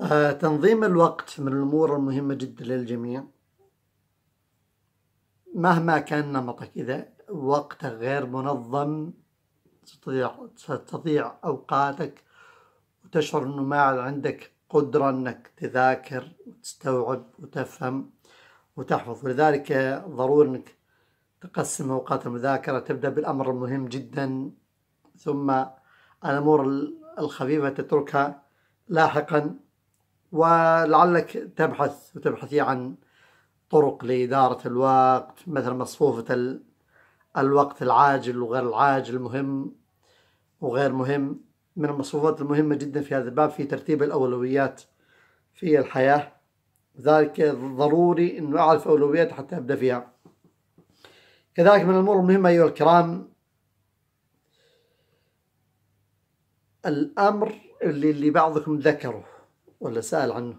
آه، تنظيم الوقت من الأمور المهمة جدا للجميع. مهما كان نمطك إذا وقتك غير منظم تستطيع تستطيع أوقاتك وتشعر أنه ما عندك قدرة أنك تذاكر وتستوعب وتفهم وتحفظ. ولذلك ضروري أنك تقسم أوقات المذاكرة تبدأ بالأمر المهم جدا ثم الأمور الخفيفة تتركها لاحقا. ولعلك تبحث وتبحثي عن طرق لإدارة الوقت مثل مصفوفة الوقت العاجل وغير العاجل مهم وغير مهم. من المصفوفات المهمة جدا في هذا الباب في ترتيب الأولويات في الحياة. ذلك ضروري أنه أعرف أولويات حتى أبدأ فيها. كذلك من الأمور المهمة أيها الكرام الأمر اللي, اللي بعضكم ذكره. ولا سأل عنه.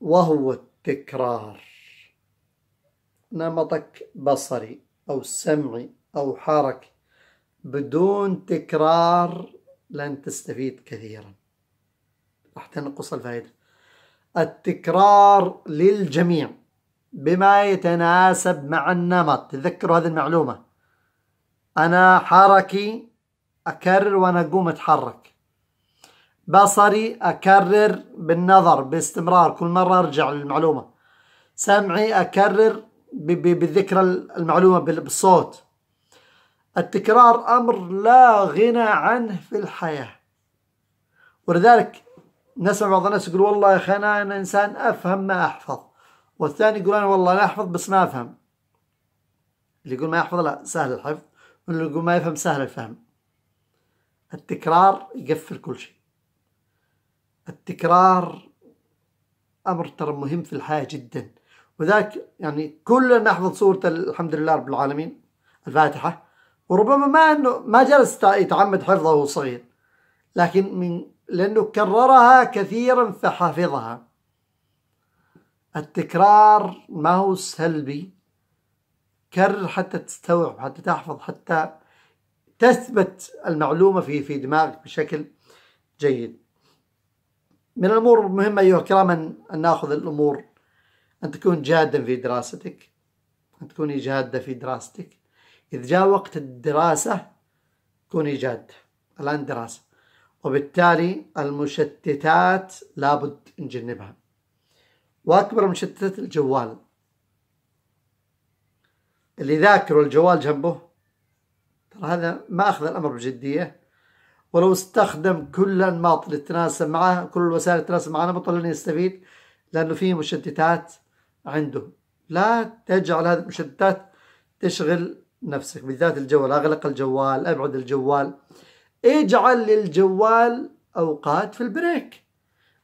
وهو التكرار. نمطك بصري أو سمعي أو حركي. بدون تكرار لن تستفيد كثيرا. راح تنقص الفائدة. التكرار للجميع بما يتناسب مع النمط. تذكروا هذه المعلومة. أنا حركي أكرر وأنا أقوم أتحرك. بصري أكرر بالنظر باستمرار. كل مرة أرجع للمعلومة. سمعي أكرر بالذكر المعلومة بالصوت. التكرار أمر لا غنى عنه في الحياة. ولذلك نسمع بعض الناس يقول والله يا أخي أنا, أنا إنسان أفهم ما أحفظ. والثاني يقول أنا والله لا أحفظ بس ما أفهم. اللي يقول ما يحفظ لا سهل الحفظ. واللي يقول ما يفهم سهل الفهم. التكرار يقفل كل شيء. التكرار أمر ترى مهم في الحياة جدا. وذاك يعني كلنا نحفظ سورة الحمد لله رب العالمين الفاتحة. وربما ما أنه ما جلس يتعمد حفظه وهو صغير لكن من لأنه كررها كثيرا فحفظها التكرار ما هو سلبي. كرر حتى تستوعب حتى تحفظ حتى تثبت المعلومة في في دماغك بشكل جيد. من الأمور المهمة أيها الكرام أن نأخذ الأمور أن تكون جادا في دراستك أن تكوني جادة في دراستك. إذا جاء وقت الدراسة كوني جادة الآن دراسة. وبالتالي المشتتات لابد نجنبها وأكبر المشتتات الجوال. اللي ذاكر الجوال جنبه ترى هذا ما أخذ الأمر بجدية. ولو استخدم كل الأنماط اللي تتناسب معه كل الوسائل تتناسب مع نمطه لن يستفيد لأنه فيه مشتتات عنده. لا تجعل هذه المشتتات تشغل نفسك بالذات الجوال. أغلق الجوال أبعد الجوال. اجعل للجوال أوقات في ال break.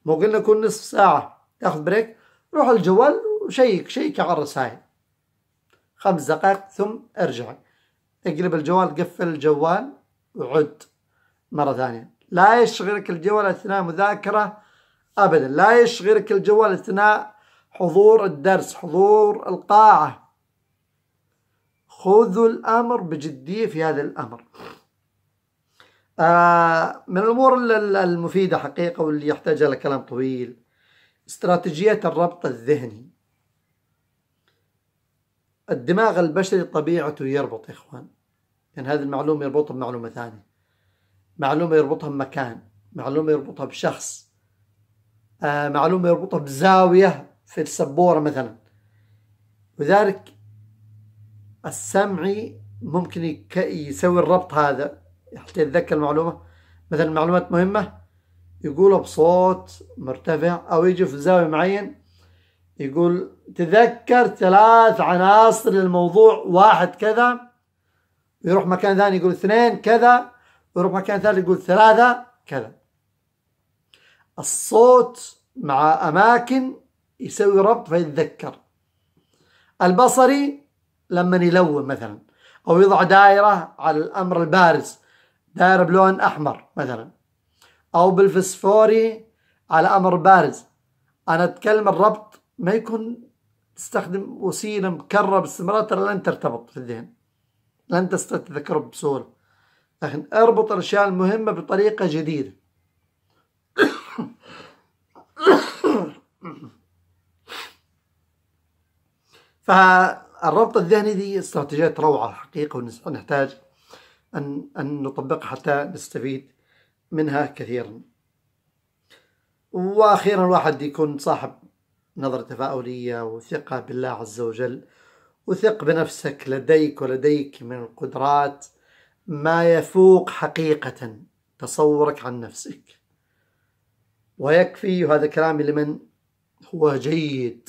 مو قلنا كل نصف ساعة تأخذ break. روح الجوال وشيك شيك على الرسائل خمس دقائق ثم ارجع. اقلب الجوال قفل الجوال وعد. مرة ثانية. لا يشغلك الجوال أثناء مذاكرة أبدا. لا يشغلك الجوال أثناء حضور الدرس حضور القاعة. خذوا الأمر بجدية في هذا الأمر. آه من الأمور المفيدة حقيقة واللي يحتاج لها كلام طويل استراتيجية الربط الذهني. الدماغ البشري طبيعته يربط يا إخوان. يعني هذه المعلومة يربطها بمعلومة ثانية. معلومة يربطها بمكان معلومة يربطها بشخص آه معلومة يربطها بزاوية في السبورة مثلا. وذلك السمعي ممكن يسوي الربط هذا. حتى يتذكر المعلومة. مثلا معلومات مهمة يقولها بصوت مرتفع أو يجي في زاوية معين يقول تذكر ثلاث عناصر للموضوع واحد كذا يروح مكان ثاني يقول اثنين كذا ويروح مكان ثالث يقول ثلاثة كذا. الصوت مع أماكن يسوي ربط فيتذكر. البصري لما يلون مثلا أو يضع دائرة على الأمر البارز دائرة بلون أحمر مثلا. أو بالفسفوري على أمر بارز. أنا أتكلم الربط ما يكون تستخدم وسيلة مكررة باستمرار ترى لن ترتبط في الذهن. لن تستطيع تذكره بسهولة. لكن أربط الأشياء المهمة بطريقة جديدة. فالربط الذهني دي استراتيجيات روعة حقيقة ونحتاج أن أن نطبقها حتى نستفيد منها كثيرا. وأخيرا الواحد يكون صاحب نظرة تفاؤلية وثقة بالله عز وجل وثق بنفسك لديك ولديك من القدرات ما يفوق حقيقة. تصورك عن نفسك. ويكفي وهذا كلامي لمن هو جيد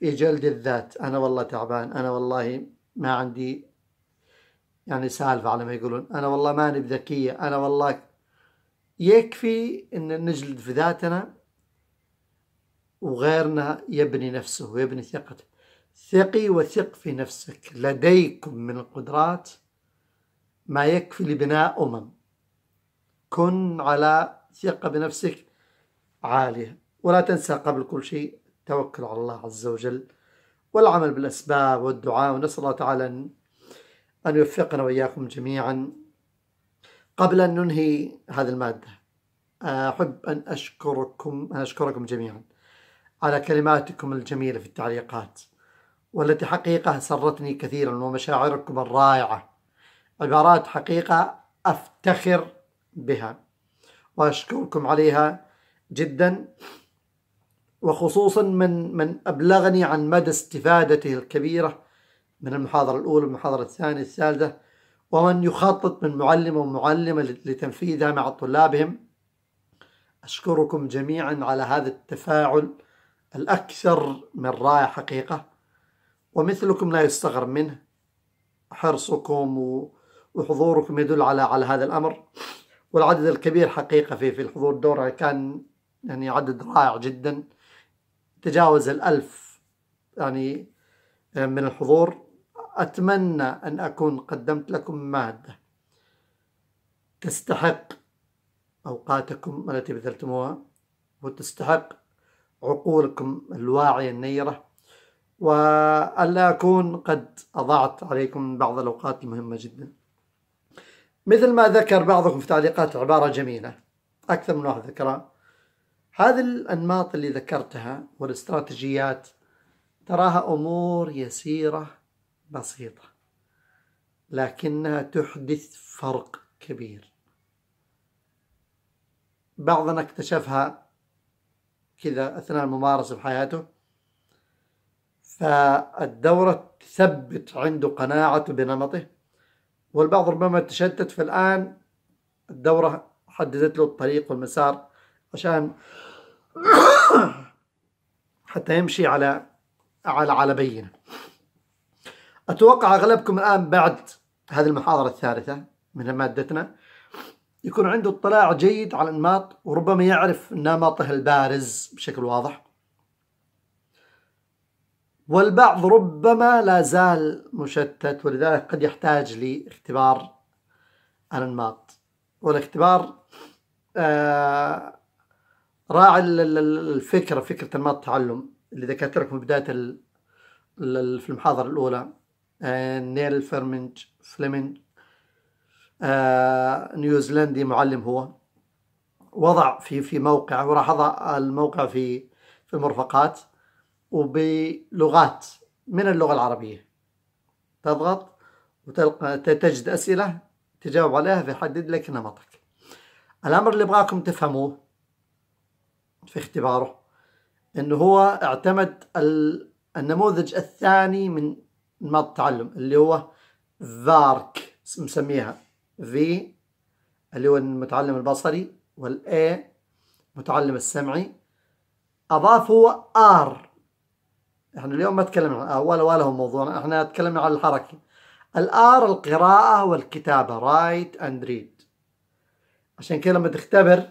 في جلد الذات. أنا والله تعبان. أنا والله ما عندي يعني سالفة على ما يقولون. أنا والله ماني بذكية أنا والله يكفي أن نجلد في ذاتنا وغيرنا يبني نفسه ويبني ثقته. ثقي وثق في نفسك. لديكم من القدرات ما يكفي لبناء أمم. كن على ثقة بنفسك عالية ولا تنسى قبل كل شيء التوكل على الله عز وجل والعمل بالأسباب والدعاء ونسأل الله تعالى أن يوفقنا وإياكم جميعا. قبل أن ننهي هذه المادة أحب أن أشكركم أن أشكركم جميعا على كلماتكم الجميلة في التعليقات والتي حقيقة سرتني كثيرا ومشاعركم الرائعة. عبارات حقيقة أفتخر بها. وأشكركم عليها جدا. وخصوصا من من أبلغني عن مدى استفادته الكبيرة من المحاضرة الأولى والمحاضرة الثانية الثالثة ومن يخطط من معلم ومعلمة لتنفيذها مع طلابهم. أشكركم جميعا على هذا التفاعل الأكثر من رائع حقيقة. ومثلكم لا يستغرب منه حرصكم وحضوركم يدل على على هذا الأمر. والعدد الكبير حقيقة في في الحضور الدورة كان يعني عدد رائع جدا. تجاوز الألف يعني من الحضور. أتمنى أن أكون قدمت لكم مادة تستحق أوقاتكم التي بذلتموها وتستحق عقولكم الواعية النيرة. وألا أكون قد أضعت عليكم بعض الأوقات المهمة جدا. مثل ما ذكر بعضكم في تعليقات عبارة جميلة. أكثر من واحد ذكرها. هذه الأنماط اللي ذكرتها والاستراتيجيات تراها أمور يسيرة بسيطة لكنها تحدث فرق كبير. بعضنا اكتشفها كذا أثناء الممارسة في حياته. فالدورة تثبت عنده قناعته بنمطه. والبعض ربما تشتت. فالآن الدورة حددت له الطريق والمسار عشان حتى يمشي على على على بينه أتوقع أغلبكم الآن بعد هذه المحاضرة الثالثة من مادتنا يكون عنده اطلاع جيد على الأنماط وربما يعرف نمطه البارز بشكل واضح. والبعض ربما لا زال مشتت ولذلك قد يحتاج لاختبار الأنماط والاختبار آه راعي الفكرة فكرة أنماط التعلم اللي ذكرت لكم في بداية في المحاضرة الأولى. آه نيل فيرمنج فليمنج آه نيوزيلندي معلم هو. وضع في في موقع وراح أضع الموقع في في المرفقات. وبلغات من اللغة العربية. تضغط وتلقى تجد أسئلة تجاوب عليها فيحدد لك نمطك. الأمر اللي أبغاكم تفهموه في اختباره إنه هو اعتمد النموذج الثاني من نمط التعلم اللي هو فارك مسميها في اللي هو المتعلم البصري والاي متعلم السمعي. اضاف هو R إحنا اليوم ما تكلمنا ولا ولا هو موضوعنا. إحنا تكلمنا عن الحركة. ال R القراءة والكتابة. write and read عشان كذا لما تختبر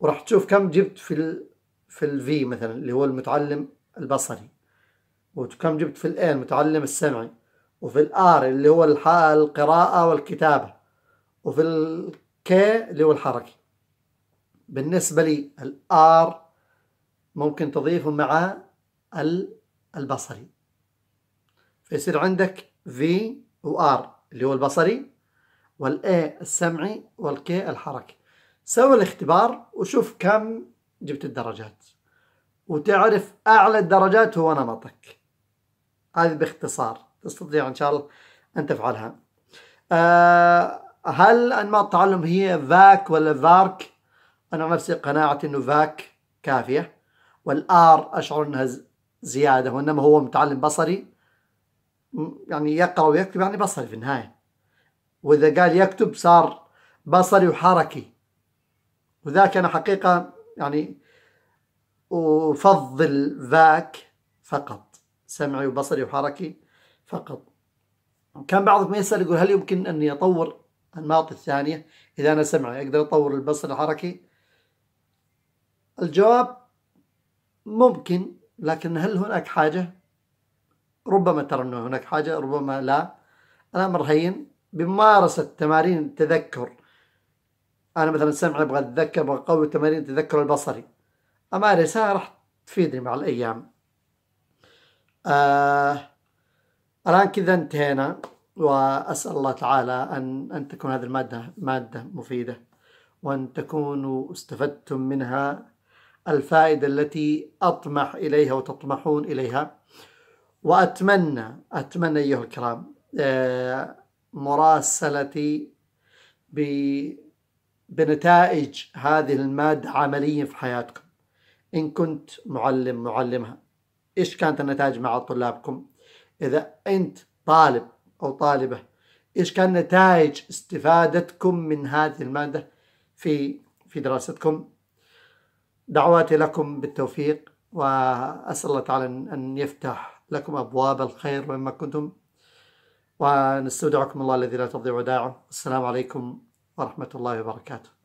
وراح تشوف كم جبت في ال في ال V مثلا اللي هو المتعلم البصري. وكم جبت في ال A المتعلم السمعي. وفي ال R اللي هو القراءة والكتابة. وفي ال K اللي هو الحركي بالنسبة لي ال R ممكن تضيفه مع البصري. فيصير عندك V و R اللي هو البصري وال A السمعي وال K الحركي. سوي الاختبار وشوف كم جبت الدرجات. وتعرف أعلى الدرجات هو نمطك. هذه باختصار. تستطيع إن شاء الله أن تفعلها. أه هل أنماط التعلم هي فاك ولا فارك أنا نفسي قناعتي أنه فاك كافية. والآر أشعر أنها زيادة وإنما هو متعلم بصري. يعني يقرأ ويكتب يعني بصري في النهاية. وإذا قال يكتب صار بصري وحركي. وذاك أنا حقيقة يعني أفضل ذاك فقط. سمعي وبصري وحركي فقط. كان بعضكم يسأل يقول هل يمكن أني أطور النقطة الثانية إذا أنا سمعي أقدر أطور البصر الحركي؟ الجواب ممكن. لكن هل هناك حاجة؟ ربما ترى أنه هناك حاجة ربما لا. الأمر هين بممارسة تمارين التذكر. أنا مثلا سمعي أبغى أتذكر أبغى أقوي تمارين التذكر البصري. أمارسها راح تفيدني مع الأيام. آه الآن كذا انتهينا وأسأل الله تعالى أن أن تكون هذه المادة مادة مفيدة وأن تكونوا استفدتم منها. الفائدة التي أطمح إليها وتطمحون إليها. وأتمنى أتمنى أيها الكرام آه، مراسلتي بنتائج هذه المادة عمليا في حياتكم. إن كنت معلم معلمها. إيش كانت النتائج مع طلابكم؟ إذا أنت طالب أو طالبة إيش كان نتائج استفادتكم من هذه المادة في في دراستكم؟ دعواتي لكم بالتوفيق وأسأل الله تعالى أن يفتح لكم أبواب الخير وما كنتم. ونستودعكم الله الذي لا تضيع وداعه السلام عليكم ورحمة الله وبركاته.